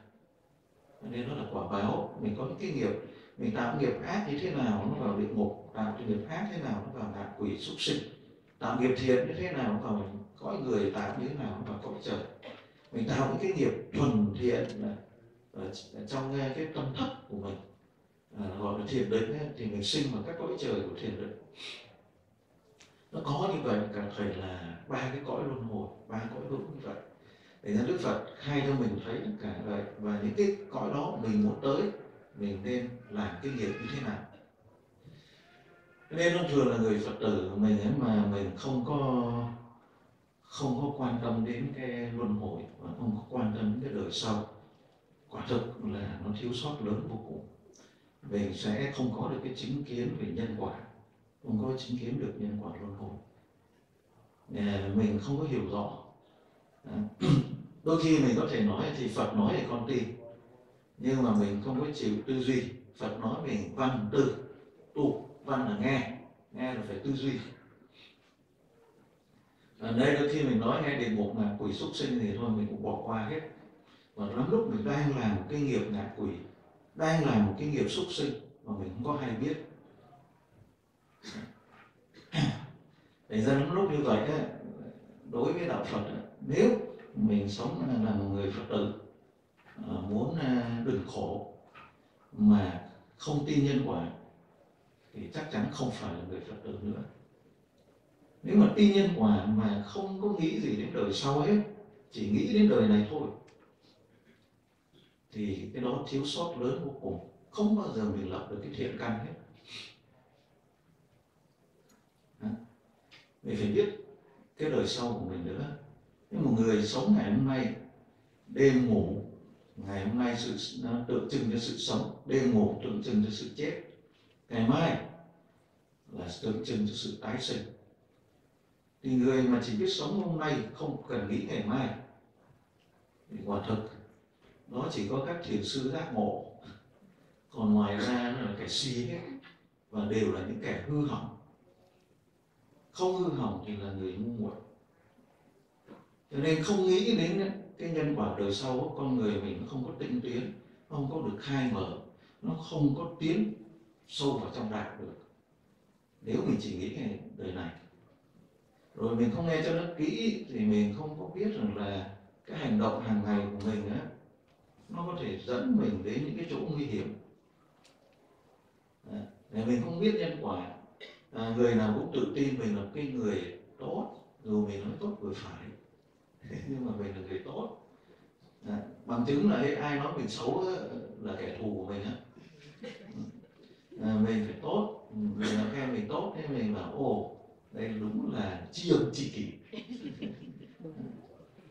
Nên nó là quả báo. Mình có những cái nghiệp mình tạo nghiệp ác như thế nào nó vào địa ngục tạo nghiệp ác thế nào nó vào ngạ quỷ súc sinh. Tạo nghiệp thiện như thế nào nó vào cõi người tạo như thế nào mà cõi trời? Mình tạo những cái nghiệp thuần thiện là ở trong cái tâm thất của mình. À, gọi là thiền định ấy, thì mình sinh vào các cõi trời của thiền định. Nó có như vậy cả thầy là ba cái cõi luân hồi ba cõi hữu như vậy. Để ra đức phật khai cho mình thấy tất cả vậy. Và những cái cõi đó mình muốn tới mình nên làm cái nghiệp như thế nào? Nên thông thường là người phật tử mình ấy mà mình không có không có quan tâm đến cái luân hồi và không có quan tâm đến cái đời sau. Quả thực là nó thiếu sót lớn vô cùng. Mình sẽ không có được cái chứng kiến về nhân quả, không có chứng kiến được nhân quả luân hồi. Mình không có hiểu rõ. À, [clears throat] đôi khi mình có thể nói thì Phật nói thì con tin, nhưng mà mình không có chịu tư duy. Phật nói mình văn tư, tu văn là nghe nghe là phải tư duy ở đây đôi khi mình nói nghe địa ngục ngạ quỷ súc sinh thì thôi mình cũng bỏ qua hết. Và lắm lúc mình đang làm một cái nghiệp ngạ quỷ đang làm một cái nghiệp súc sinh mà mình không có hay biết. Để ra lắm lúc như vậy á, đối với đạo Phật nếu mình sống là một người Phật tử à, muốn à, đừng khổ mà không tin nhân quả thì chắc chắn không phải là người Phật tử nữa nếu mà tin nhân quả mà không có nghĩ gì đến đời sau hết, chỉ nghĩ đến đời này thôi, thì cái đó thiếu sót lớn vô cùng, không bao giờ mình lập được cái thiện căn hết. Mình phải biết cái đời sau của mình nữa. Nhưng một người sống ngày hôm nay, đêm ngủ, ngày hôm nay sự, nó tượng trưng cho sự sống, đêm ngủ tượng trưng cho sự chết, ngày mai là tượng trưng cho sự tái sinh thì người mà chỉ biết sống hôm nay không cần nghĩ ngày mai. Thì quả thực, nó chỉ có các thiền sư giác ngộ. Còn ngoài ra nó là kẻ si hết và đều là những kẻ hư hỏng. Không hư hỏng thì là người ngu muội. Cho nên không nghĩ đến cái nhân quả đời sau, con người mình nó không có tinh tiến, nó không có được khai mở, nó không có tiến sâu vào trong đạo được. Nếu mình chỉ nghĩ ngày đời này rồi mình không nghe cho nó kỹ thì mình không có biết rằng là cái hành động hàng ngày của mình á nó có thể dẫn mình đến những cái chỗ nguy hiểm. Để mình không biết nhân quả à, người nào cũng tự tin mình là cái người tốt dù mình nói tốt vừa phải [laughs] nhưng mà mình là người tốt. À, bằng chứng là ai nói mình xấu là kẻ thù của mình á. [laughs] À, mình phải tốt người nào khen mình tốt thế mình bảo ồ đây đúng là tri ân tri kỷ. [laughs]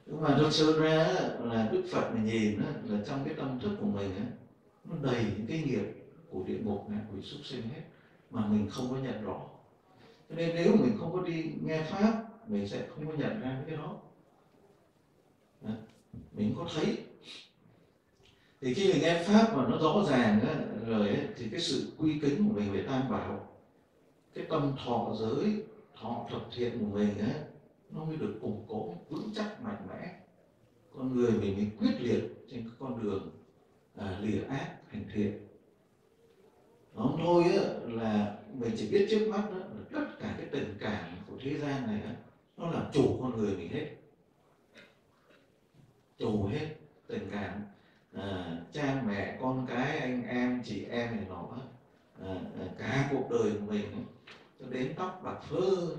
Nhưng mà thực sự ra là đức phật mình nhìn là trong cái tâm thức của mình nó đầy những cái nghiệp của địa ngục này của súc sinh hết mà mình không có nhận rõ. Cho nên nếu mình không có đi nghe pháp mình sẽ không có nhận ra cái đó. Mình có thấy. Thì khi mình nghe pháp mà nó rõ ràng á, rồi ấy, thì cái sự quy kính của mình về tam bảo cái tâm thọ giới thọ thực thiện của mình á, nó mới được củng cố vững chắc mạnh mẽ. Con người mình mới quyết liệt trên cái con đường à, lìa ác hành thiện. Nó thôi á, là mình chỉ biết trước mắt đó là tất cả cái tình cảm của thế gian này á, nó làm chủ con người mình hết. Chủ hết tình cảm à, cha mẹ con cái anh em chị em này nọ. À, à cả cuộc đời của mình ấy, cho đến tóc bạc phơ.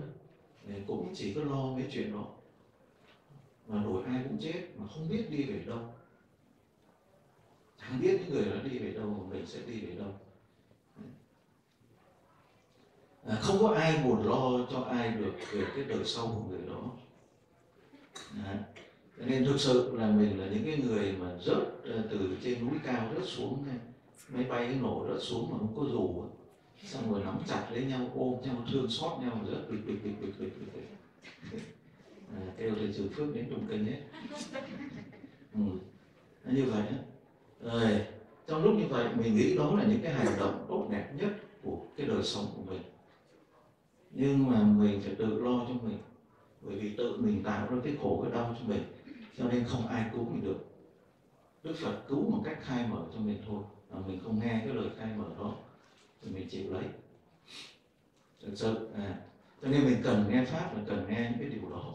Này cũng chỉ có lo mấy chuyện đó. Mà đổi ai cũng chết mà không biết đi về đâu. Chẳng biết những người đó đi về đâu mà mình sẽ đi về đâu. À, không có ai buồn lo cho ai được về cái đời sau của người đó. À, nên thực sự là mình là những cái người mà rớt à, từ trên núi cao rớt xuống này máy bay nổ rớt xuống mà không có dù xong rồi nắm chặt lấy nhau ôm nhau thương xót nhau rất bịch bịch bịch bịch bịch bịch. À, kêu thầy trừ phước đến trùng kinh hết. Ừ. như vậy á. Rồi trong lúc như vậy mình nghĩ đó là những cái hành động tốt đẹp nhất của cái đời sống của mình. Nhưng mà mình phải tự lo cho mình. Bởi vì tự mình tạo ra cái khổ cái đau cho mình. Cho nên không ai cứu mình được. Đức phật cứu một cách khai mở cho mình thôi. Mà mình không nghe cái lời khai mở đó thì mình chịu lấy. Thực sự à, cho nên mình cần nghe pháp là cần nghe những cái điều đó.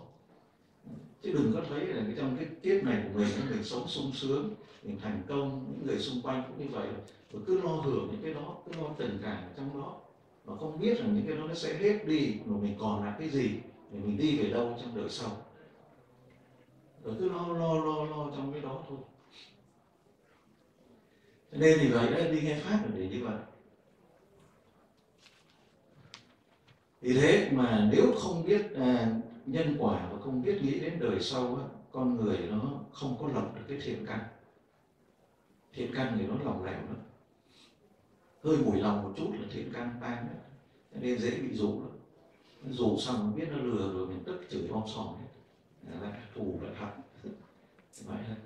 Chứ đừng có thấy là cái trong cái kiếp này của mình mình sống sung sướng mình thành công những người xung quanh cũng như vậy. Và cứ lo hưởng những cái đó cứ lo tình cảm trong đó. Mà không biết rằng những cái đó nó sẽ hết đi mà mình còn là cái gì để mình đi về đâu trong đời sau. Rồi cứ lo lo lo lo trong cái đó thôi. Cho nên thì vậy đấy đi nghe pháp là để như vậy. Vì thế mà nếu không biết à, nhân quả và không biết nghĩ đến đời sau á, con người nó không có lập được cái thiện căn. Thiện căn thì nó lòng lẻo lắm. Hơi mùi lòng một chút là thiện căn tan đấy cho nên dễ bị dụ lắm. Dụ xong biết nó lừa rồi mình tức chửi om sòm hết. Lại thù lại hận. Vậy thôi.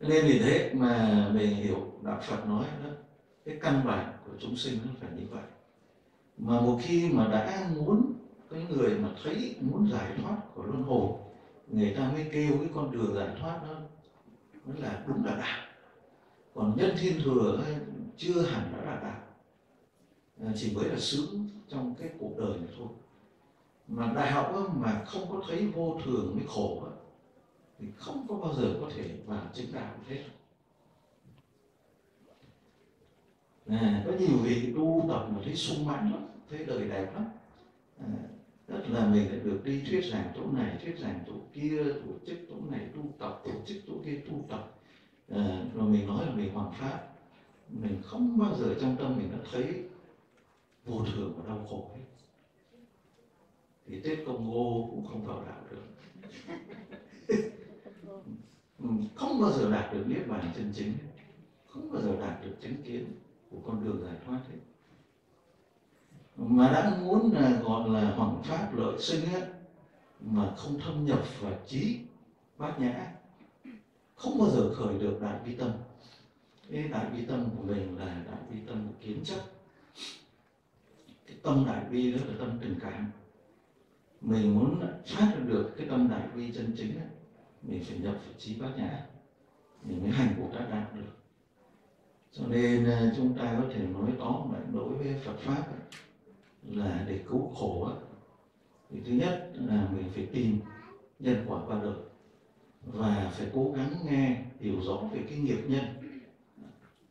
Nên vì thế mà mình hiểu đạo Phật nói đó cái căn bản của chúng sinh nó phải như vậy mà một khi mà đã muốn cái người mà thấy muốn giải thoát của luân hồi, người ta mới kêu cái con đường giải thoát nó nó là đúng là đạo. Còn nhân thiên thừa chưa hẳn đã là đạo. À, chỉ mới là sướng trong cái cuộc đời này thôi. Mà đại học mà không có thấy vô thường mới khổ thì không có bao giờ có thể vào chứng đạo hết. À, có nhiều vị tu tập mà thấy sung mãn lắm thấy đời đẹp lắm. À, rất là mình đã được đi thuyết giảng chỗ này thuyết giảng chỗ kia tổ chức chỗ này tu tập tổ chức chỗ kia tu tập. À, rồi mình nói là mình hoàng pháp. Mình không bao giờ trong tâm mình đã thấy vô thường và đau khổ hết. Thì tết công ngô cũng không vào đạo được. [laughs] Ừ, không bao giờ đạt được niết bàn chân chính không bao giờ đạt được chánh kiến của con đường giải thoát ấy, mà đã muốn là gọi là hoằng pháp lợi sinh ấy, mà không thâm nhập vào trí bát nhã không bao giờ khởi được đại bi tâm. Cái đại bi tâm của mình là đại bi tâm của kiến chấp. Cái tâm đại bi đó là tâm tình cảm. Mình muốn phát được cái tâm đại bi chân chính ấy, mình phải nhập vào trí bát nhã mình mới hành của các đạo được cho nên à, chúng ta có thể nói tóm lại đối với Phật pháp ấy, là để cứu khổ ấy, thì thứ nhất là mình phải tìm nhân quả qua đời và phải cố gắng nghe hiểu rõ về cái nghiệp nhân.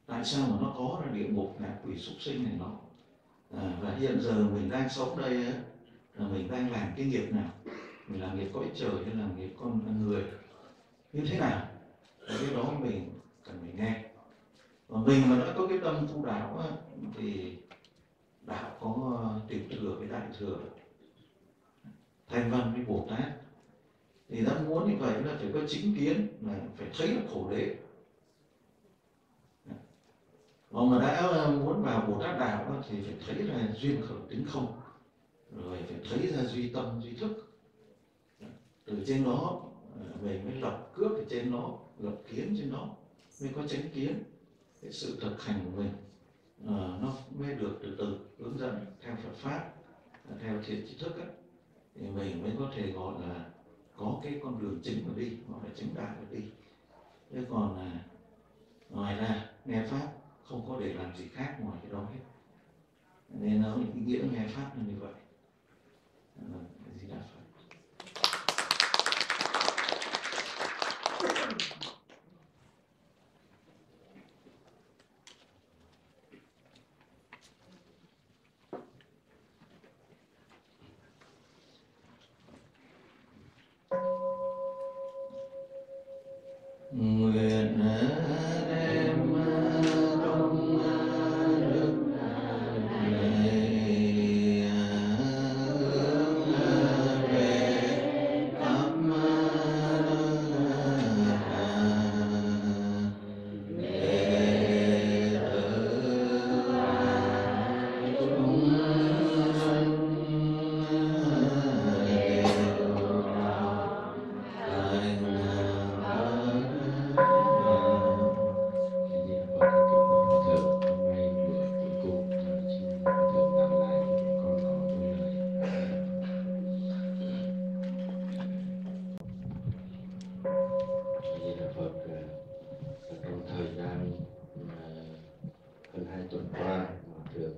Tại sao mà nó có ra địa ngục ngạ quỷ súc sinh này nó à, và hiện giờ mình đang sống đây ấy, là mình đang làm cái nghiệp nào? Mình làm nghiệp cõi trời hay làm nghiệp con người? Như thế nào? Cái đó mình cần phải nghe và mình mà đã có cái tâm tu đạo á, thì đạo có ờ, tiểu thừa với đại thừa. Thanh văn với bồ tát. Thì đã muốn như vậy là phải có chính kiến là phải thấy được khổ đế. Còn mà đã ờ, muốn vào bồ tát đạo thì phải thấy là duyên khởi tính không. Rồi phải thấy ra duy tâm duy thức. Từ trên đó ờ, mình mới lập cước ở trên nó lập kiến trên nó mới có chánh kiến cái sự thực hành của mình à, nó mới được từ từ hướng dẫn theo Phật pháp ờ, theo thiện tri thức ấy, thì mình mới có thể gọi là có cái con đường chính mà đi hoặc là chính đạo mà đi. Thế còn là ngoài ra nghe pháp không có để làm gì khác ngoài cái đó hết. Nên nó ý nghĩa nghe pháp là như vậy. À, gì đã phải tuần qua Hòa thượng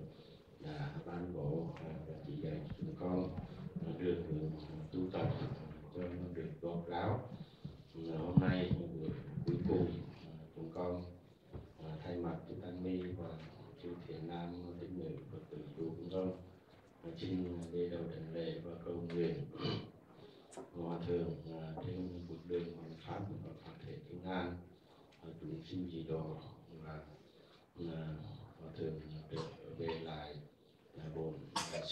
đã ban bố và chỉ dạy chúng con à, được đường tu tập cho nó được gọn ráo hôm nay buổi cuối cùng à, chúng con à, thay mặt chúng tăng ni và chư thiện nam, tín nữ phật tử chú chúng con xin đi đầu đảnh lễ và cầu nguyện [clears throat] hòa thượng trên cuộc đường hoàn pháp và phát thể thiên an chúng sinh gì đó và à, hòa thượng được về lại à, bổn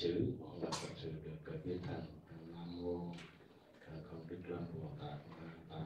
chữ hoặc là thật sự được biết thành nam mô không đức lâm bồ tát tát.